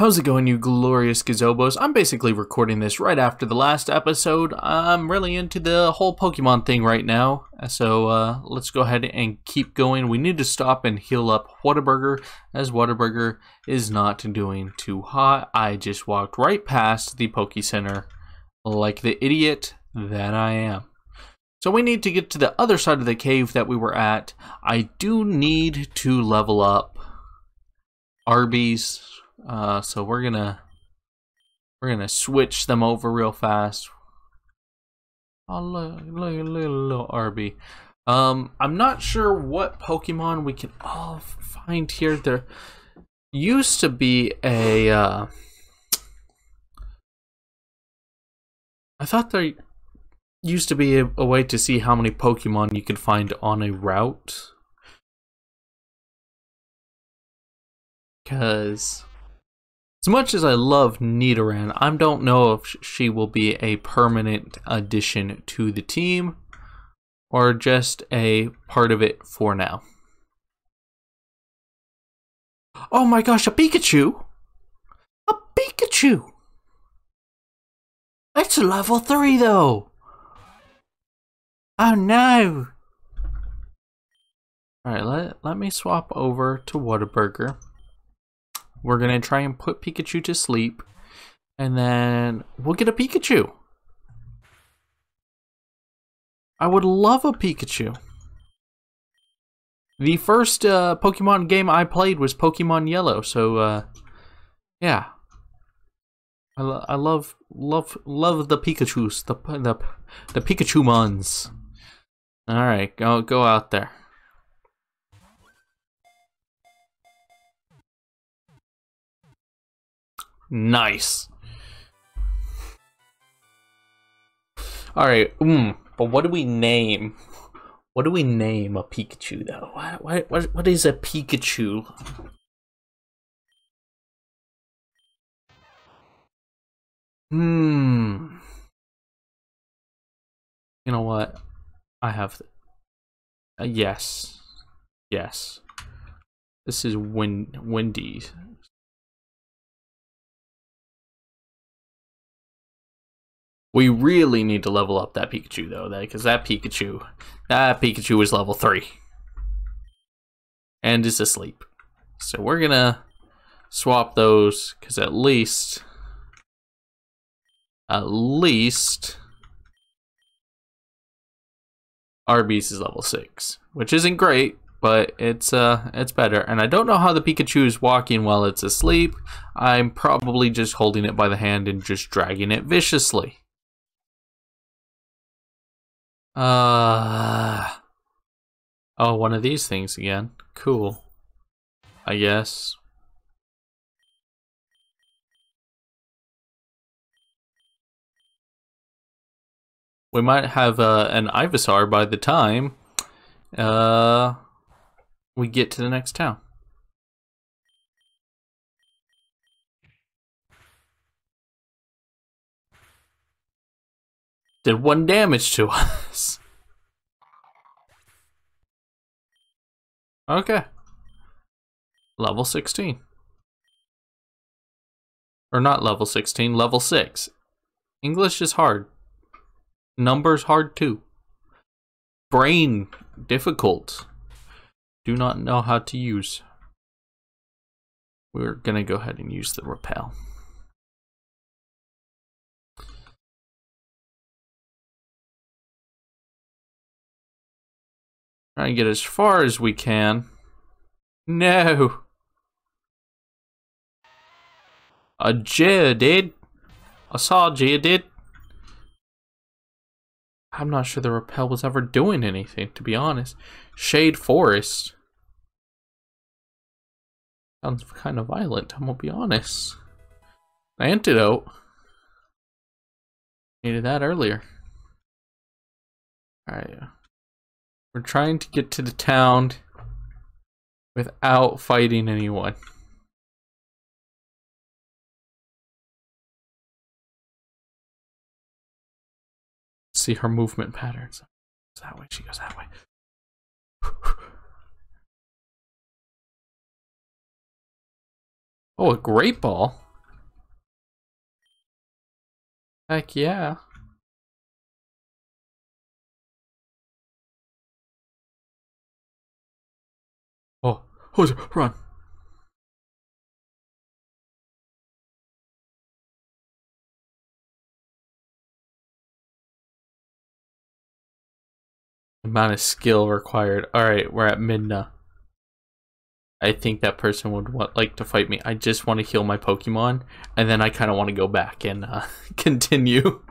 How's it going, you glorious gazobos? I'm basically recording this right after the last episode. I'm really into the whole Pokemon thing right now, so uh, let's go ahead and keep going. We need to stop and heal up Whataburger, as Whataburger is not doing too hot. I just walked right past the Poke Center like the idiot that I am. So we need to get to the other side of the cave that we were at. I do need to level up Arby's uh, so we're gonna we're gonna switch them over real fast. Oh look, look, little, little Arby. Um, I'm not sure what Pokemon we can all find here. There used to be a. Uh, I thought there used to be a, a way to see how many Pokemon you could find on a route. Because as much as I love Nidoran, I don't know if she will be a permanent addition to the team or just a part of it for now. Oh my gosh, a Pikachu! A Pikachu! It's a level 3 though! Oh no! Alright, let, let me swap over to Whataburger. We're going to try and put Pikachu to sleep. And then we'll get a Pikachu. I would love a Pikachu. The first uh, Pokemon game I played was Pokemon Yellow, so uh, yeah, I, lo I love love love the Pikachu's the the the Pikachu mons. All right, go go out there. Nice. Alright, mm, but what do we name? What do we name a Pikachu, though? What, what, what is a Pikachu? Hmm. You know what? I have... Uh, yes. Yes. This is Win Windy. We really need to level up that Pikachu though, because that Pikachu, that Pikachu is level three, and is asleep. So we're gonna swap those because at least, at least, Arby's is level six, which isn't great, but it's uh it's better. And I don't know how the Pikachu is walking while it's asleep. I'm probably just holding it by the hand and just dragging it viciously. Uh. Oh, one of these things again. Cool. I guess. We might have uh, an Ivysaur by the time uh, we get to the next town. Did one damage to us. Okay. Level 16. Or not level 16, level 6. English is hard. Numbers hard too. Brain difficult. Do not know how to use. We're gonna go ahead and use the repel. Try and get as far as we can. No. A did. I saw did. I'm not sure the repel was ever doing anything, to be honest. Shade Forest. Sounds kind of violent, I'm gonna be honest. Antidote. Needed that earlier. Alright. We're trying to get to the town without fighting anyone. See her movement patterns. It's that way, she goes that way. oh, a great ball. Heck yeah. Who's run? Amount of skill required. Alright, we're at Midna. I think that person would want like to fight me. I just want to heal my Pokemon, and then I kind of want to go back and uh, continue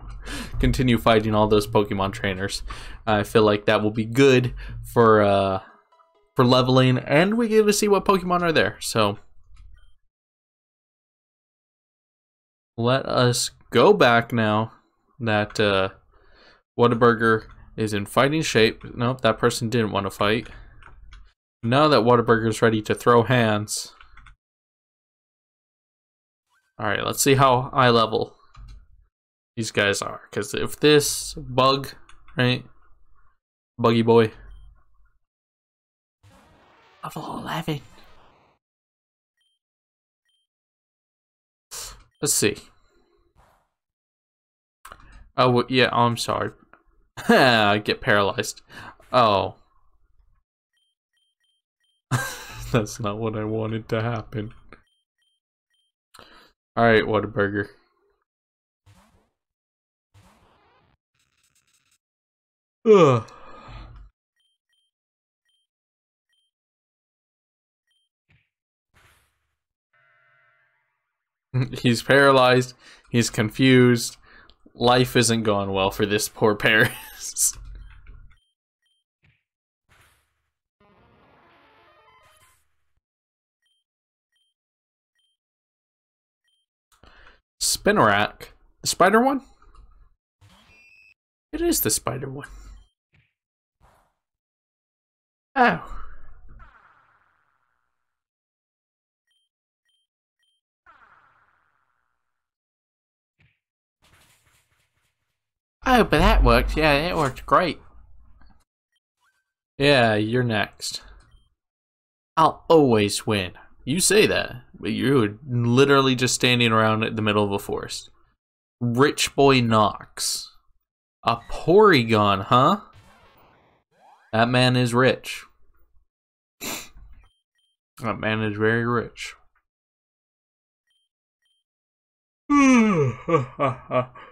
continue fighting all those Pokemon trainers. I feel like that will be good for uh, for leveling, and we get to see what Pokemon are there. So let us go back now that uh, Whataburger is in fighting shape. Nope, that person didn't want to fight. Now that Whataburger's ready to throw hands. Alright, let's see how high level these guys are. Because if this bug, right? Buggy boy. Level 11. Let's see. Oh, yeah, I'm sorry. I get paralyzed. Oh. That's not what I wanted to happen. Alright, Whataburger. Ugh. He's paralyzed. He's confused. Life isn't going well for this poor Paras. Spinarak. The spider one? It is the spider one. Oh. Oh, but that worked. Yeah, it worked great. Yeah, you're next. I'll always win. You say that, but you're literally just standing around in the middle of a forest. Rich boy Knox. A Porygon, huh? That man is rich. That man is very rich.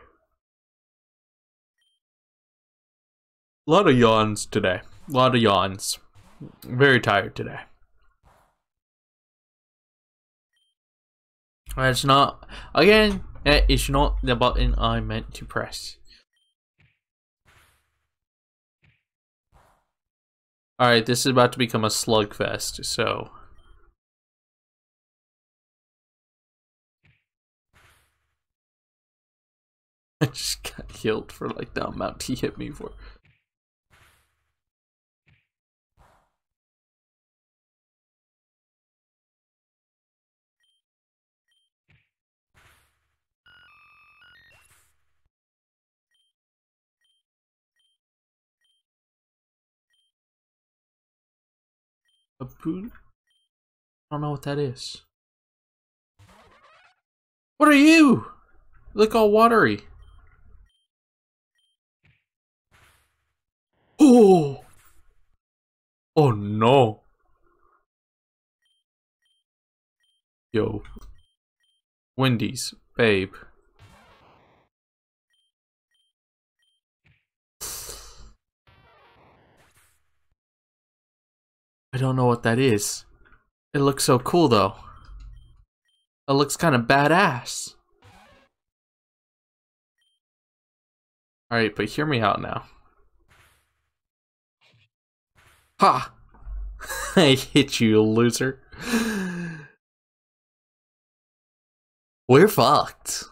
A lot of yawns today. A lot of yawns. Very tired today. It's not, again, eh, it's not the button I meant to press. Alright, this is about to become a slugfest, so... I just got healed for like the amount he hit me for. A pool? I don't know what that is. What are you? Look all watery. Oh! Oh no. Yo. Wendy's, babe. I don't know what that is. It looks so cool though. It looks kind of badass. Alright, but hear me out now. Ha! I hit you, loser. We're fucked.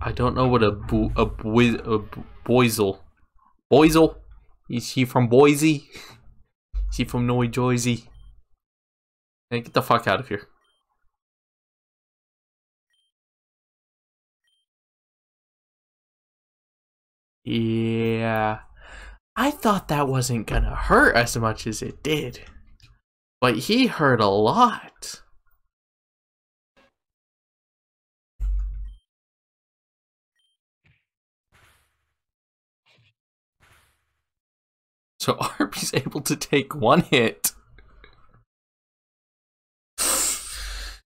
I don't know what a bo a, a boizel. Boizel? Is he from Boise? Is he from New Jersey? Hey, get the fuck out of here. Yeah. I thought that wasn't gonna hurt as much as it did. But he hurt a lot. So Arby's able to take one hit.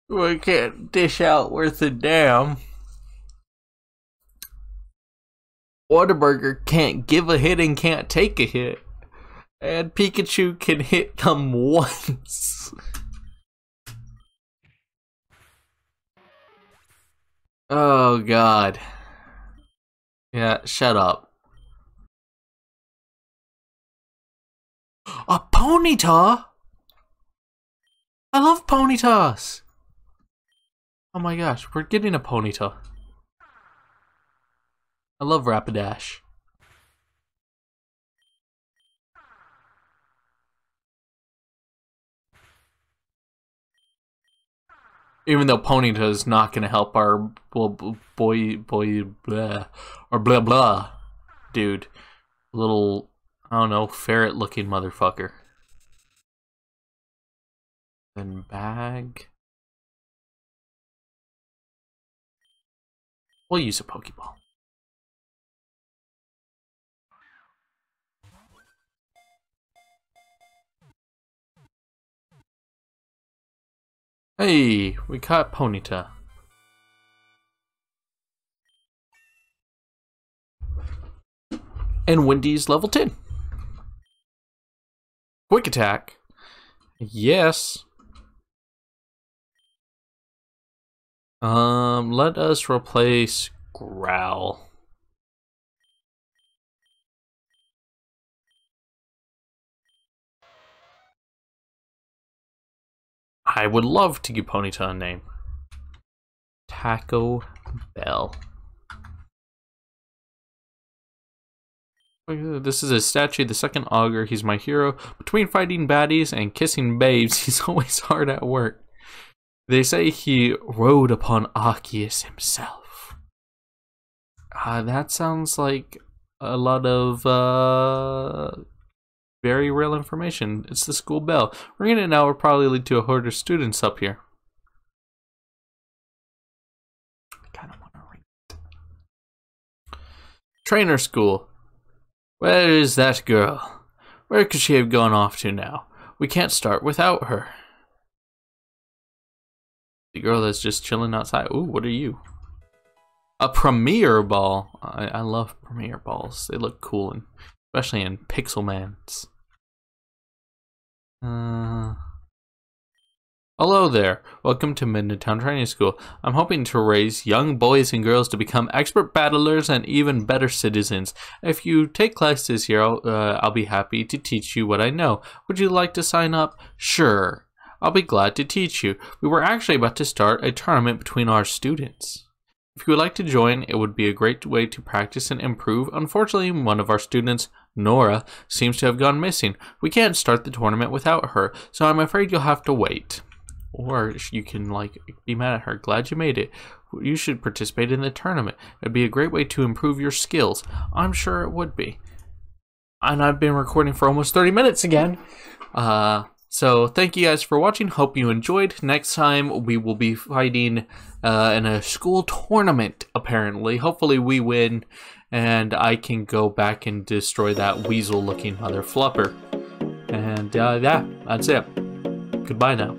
We can't dish out worth a damn. Whataburger can't give a hit and can't take a hit. And Pikachu can hit them once. oh god. Yeah, shut up. A Ponyta? I love Ponytas! Oh my gosh, we're getting a Ponyta. I love Rapidash. Even though Ponyta is not going to help our boy, boy, blah, or blah blah, dude. Little, I don't know, ferret looking motherfucker. Then bag. We'll use a Pokeball. Hey, we caught Ponyta. And Wendy's level 10. Quick attack. Yes. Um, let us replace Growl. I would love to give Ponyta a name. Taco Bell. This is a statue, the second augur. He's my hero. Between fighting baddies and kissing babes, he's always hard at work. They say he rode upon Arceus himself. Uh, that sounds like a lot of uh, very real information. It's the school bell. Ringing it now will probably lead to a horde of students up here. I kind of want to ring it. Trainer school. Where is that girl? Where could she have gone off to now? We can't start without her. The girl that's just chilling outside. Ooh, what are you? A premiere ball. I, I love premiere balls. They look cool, and especially in Pixelmons. Uh, hello there. Welcome to Midtown Training School. I'm hoping to raise young boys and girls to become expert battlers and even better citizens. If you take classes here, I'll, uh, I'll be happy to teach you what I know. Would you like to sign up? Sure. I'll be glad to teach you. We were actually about to start a tournament between our students. If you would like to join, it would be a great way to practice and improve. Unfortunately, one of our students, Nora, seems to have gone missing. We can't start the tournament without her, so I'm afraid you'll have to wait. Or you can, like, be mad at her. Glad you made it. You should participate in the tournament. It'd be a great way to improve your skills. I'm sure it would be. And I've been recording for almost 30 minutes again. Uh, so thank you guys for watching. Hope you enjoyed. Next time we will be fighting uh, in a school tournament, apparently. Hopefully we win and I can go back and destroy that weasel looking mother flupper. And uh, yeah, that's it. Goodbye now.